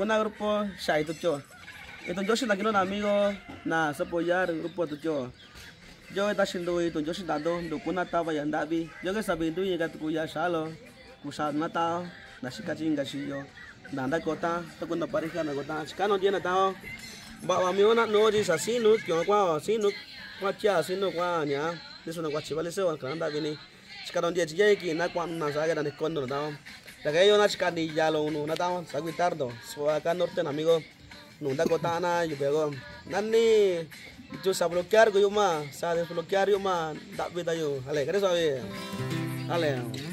una grupo shai tu cho itu yo sin no amigo na apoyar grupo tu cho yo está haciendo itu yo sin dado do kuna ta vaya ndabi yo que sabe tu llega tu ya salo usar na ta na shika chinga shi yo. Na nda kota to kuna pareja na kota chikano tiene ta ba ba mi ona no di sa sinu kyo kwa sinu kwa cha sinu kwa nya eso no kwa chivale se wa kan ndabi ni chikano dia chije ki na kwa na sa ga na kondo na la yon yo una jalan unu. Uno una tan sacuitardo So acá norte amigo Nunda kotana, cotana yo pego nani yo sa bloquear yo más sa desbloquear yuma, más da vida yo. Ale que eso ale.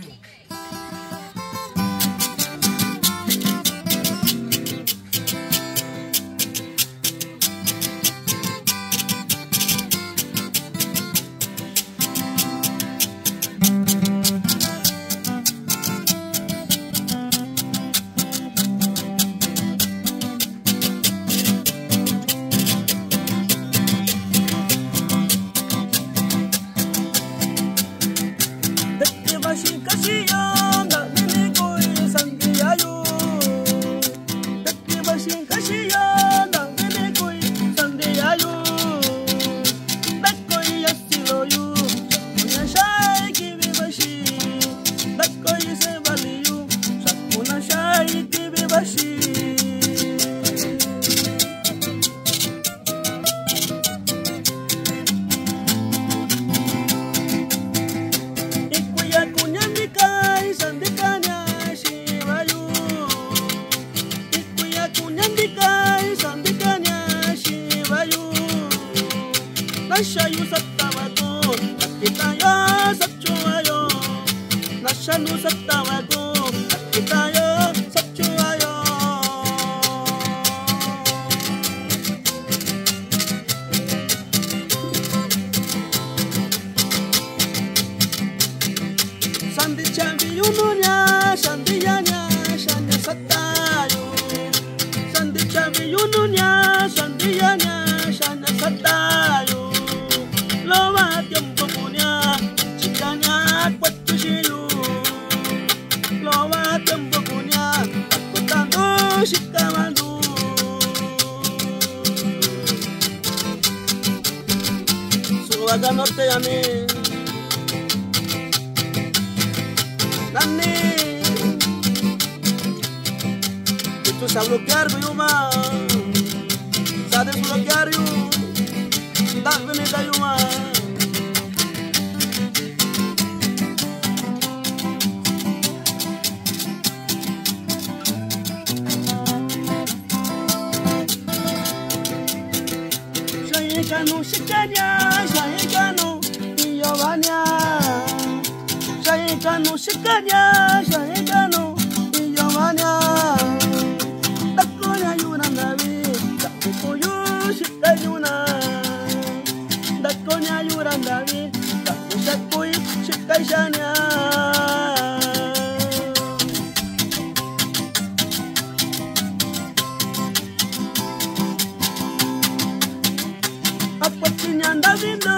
maisha yusattawakum nakitayo sapchuwayo nashanu sattawakum nakitayo sapchuwayo Sandhi chambi yumuni Uwaga Norte Yami Nanni Tú sabes bloquear, mi yuma. Sabes bloquear, yo Dame mi da yuma. kanu shikanya shai kanu iyovanya shai kanu shikanya shai kanu iyovanya dakunya yuna navi dakuyu shikayuna dakunya yura navi dakuyu shikayanya Apo chinyanda vindo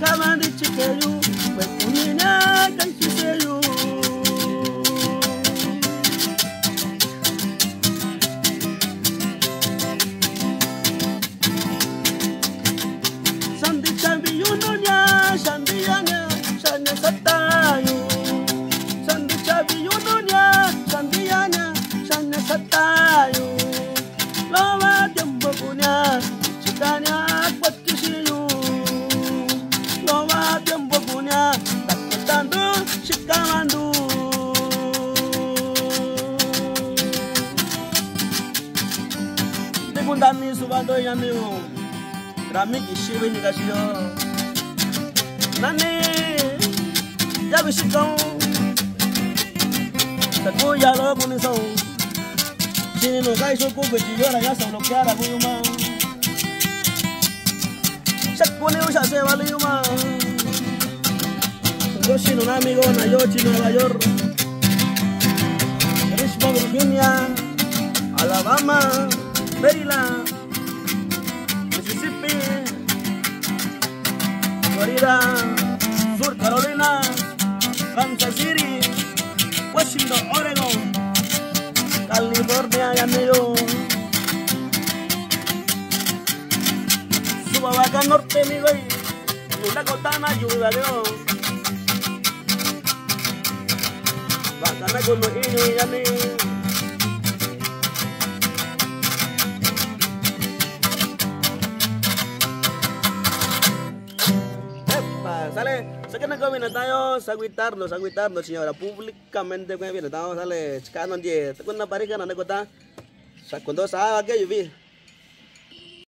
kama di chikeyu, wekunina kan chikeyu. Sekundani subando amigo. Rami kishiwe nikashio Nani Yabishikon Sakuya lo kuniso Chini no kai shoku bechi yora ya solo kiara buyuma Shakuni usha se vale yuma Yoshi no amigo na Yoshi Nueva York Virginia Alabama Maryland Mississippi Florida Sur Carolina Kansas City Washington Oregon California ya medio Subabaca Norte mi güey cotana lluvia de Bacana con los sale, saquen acá viene tayo, sagwitarlo, sagwitarlo, señora, públicamente con viene tayo, sale, chicano, die, te con una pareja, no te cuenta, sa, cuando sa, que yo vi,